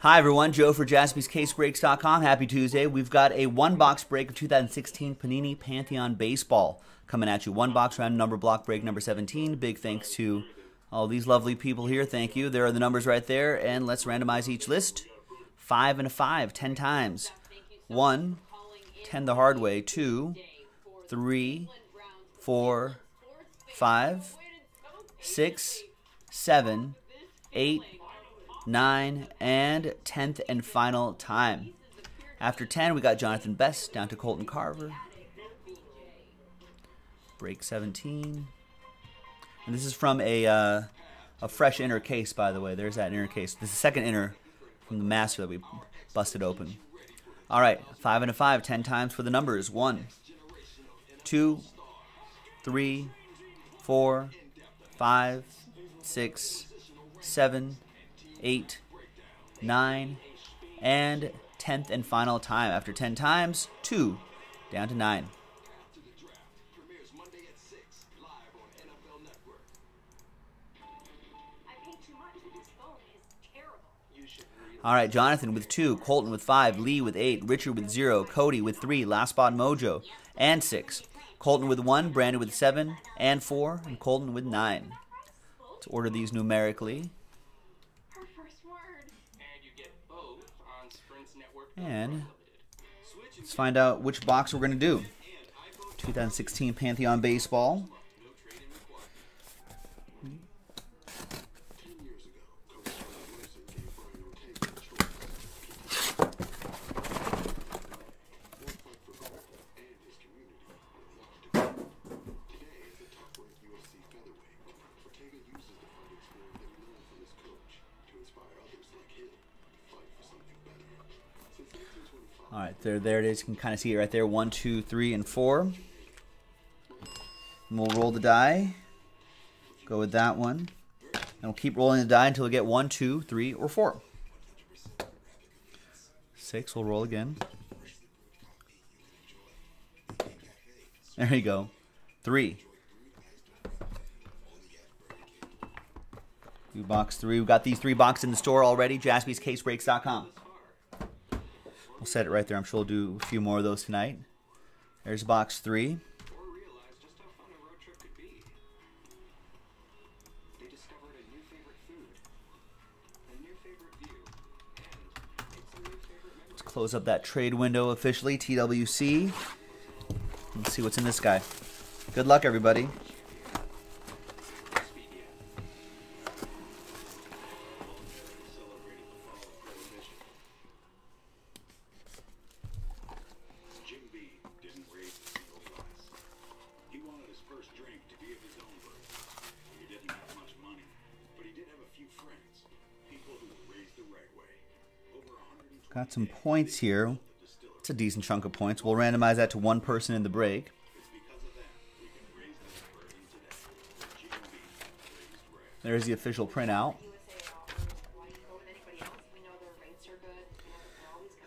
Hi, everyone. Joe for jaspyscasebreaks.com. Happy Tuesday. We've got a one box break of 2016 Panini Pantheon Baseball coming at you. One box random number block break number 17. Big thanks to all these lovely people here. Thank you. There are the numbers right there. And let's randomize each list. Five and a five, ten times. One, ten the hard way. Two, three, four, five, six, seven, eight, nine, and tenth and final time. After 10, we got Jonathan Best down to Colton Carver. Break 17. And this is from a, uh, a fresh inner case, by the way. There's that inner case. This is the second inner from the master that we busted open. All right, five and a five, ten times for the numbers. One, two, three, four, five, six, seven, eight, nine, and tenth and final time. After ten times, two, down to nine. All right, Jonathan with two, Colton with five, Lee with eight, Richard with zero, Cody with three, Last Spot Mojo, and six. Colton with one, Brandon with seven, and four, and Colton with nine. Let's order these numerically. And let's find out which box we're going to do. 2016 Pantheon Baseball. All right, there, there it is. You can kind of see it right there. One, two, three, and four. And we'll roll the die. Go with that one. And we'll keep rolling the die until we get one, two, three, or four. Six, we'll roll again. There you go. Three. Do box three. We've got these three boxes in the store already. JaspysCaseBreaks.com. We'll set it right there. I'm sure we'll do a few more of those tonight. There's box three. Let's close up that trade window officially. TWC. Let's see what's in this guy. Good luck, everybody. Got some points here. It's a decent chunk of points. We'll randomize that to one person in the break. There's the official printout.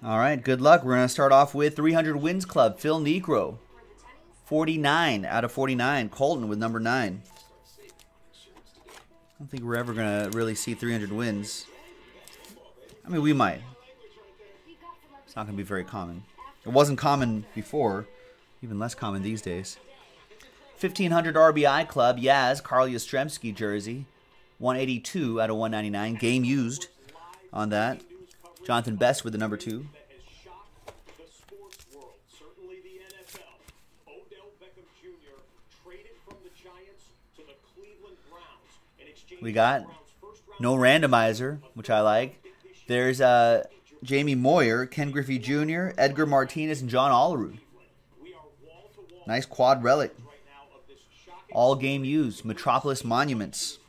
All right, good luck. We're going to start off with 300 Wins Club, Phil Niekro. 49 out of 49. Colton with number 9. I don't think we're ever going to really see 300 wins. I mean, we might. Not going to be very common. It wasn't common before, even less common these days. 1500 RBI Club, Yaz, Carl Yastrzemski jersey. 182 out of 199. Game used on that. Jonathan Best with the number two. We got no randomizer, which I like. There's uh, Jamie Moyer, Ken Griffey Jr., Edgar Martinez, and John Olerud. Nice quad relic. All game used. Metropolis Monuments.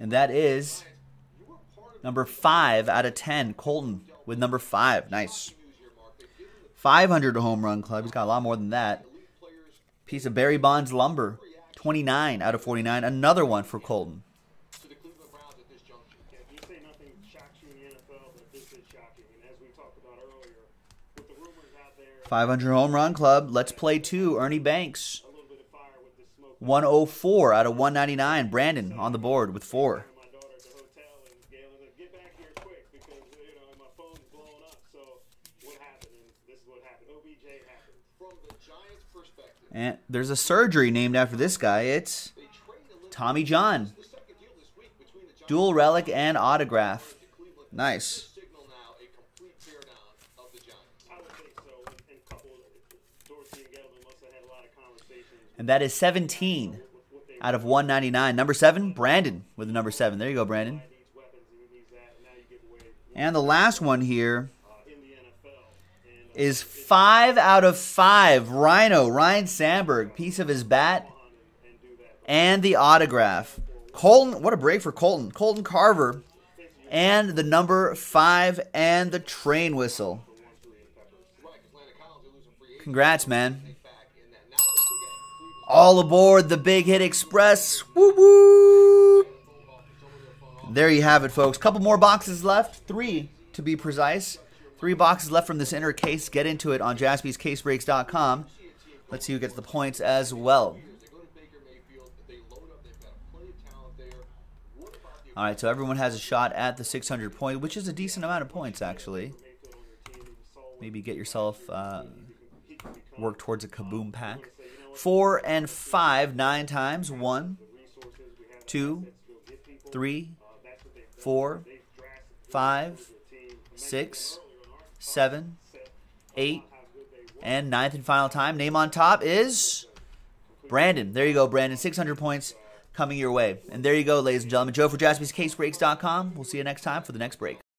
And that is number 5 out of 10. Colton with number 5. Nice. 500 home run club. He's got a lot more than that. Piece of Barry Bonds lumber. 29 out of 49. Another one for Colton. to the Cleveland Browns at this juncture. Yeah, you say nothing shocks you in the NFL, but this is shocking. And as we talked about earlier, with the rumors out there, 500 home run club. Let's play two. Ernie Banks. a little bit of fire with this smoke 104 out of 199. Brandon on the board with four. my daughter at the hotel and Galen said, get back here quick because, you know, my phone's blowing up. So what happened? And this is what happened. OBJ happened. From the Giants' perspective, And there's a surgery named after this guy. It's Tommy John. Dual relic and autograph. Nice. And, that is 17 with what they out of 199. Number seven, Brandon with the number seven. There you go, Brandon. And the last one here uh, in the NFL. And uh, is five out of five. Ryno, Ryne Sandberg, piece of his bat and, the autograph. Colton, what a break for Colton. Colton Carver and the number five and the train whistle. Congrats, man. All aboard the Big Hit Express. Woo woo. There you have it, folks. Couple more boxes left. Three, to be precise. Three boxes left from this inner case. Get into it on jaspyscasebreaks.com. Let's see who gets the points as well. All right, so everyone has a shot at the 600 point, which is a decent amount of points, actually. Maybe get yourself uh, work towards a kaboom pack. Four and five, nine times. One, two, three, four, five, six, seven, eight, and ninth and final time. Name on top is Brandon. There you go, Brandon. 600 points coming your way. And there you go, ladies and gentlemen. Joe for jaspyscasebreaks.com. We'll see you next time for the next break.